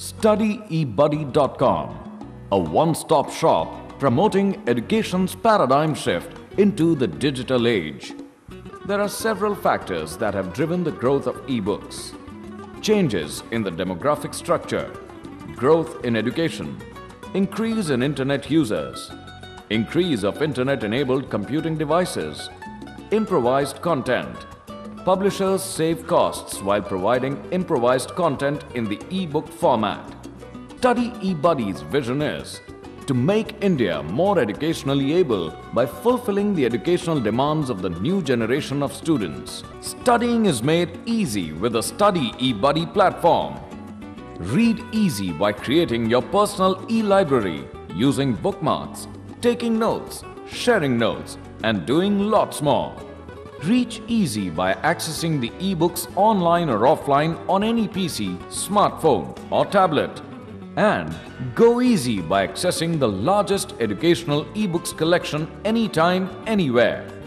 StudyEbuddy.com, a one-stop shop promoting education's paradigm shift into the digital age. There are several factors that have driven the growth of ebooks. Changes in the demographic structure, growth in education, increase in internet users, increase of internet-enabled computing devices, improvised content. Publishers save costs while providing improvised content in the ebook format. Study eBuddy's vision is to make India more educationally able by fulfilling the educational demands of the new generation of students. Studying is made easy with the Study eBuddy platform. Read easy by creating your personal e-library using bookmarks, taking notes, sharing notes, and doing lots more. Reach easy by accessing the ebooks online or offline on any PC, smartphone, or tablet. And go easy by accessing the largest educational ebooks collection anytime, anywhere.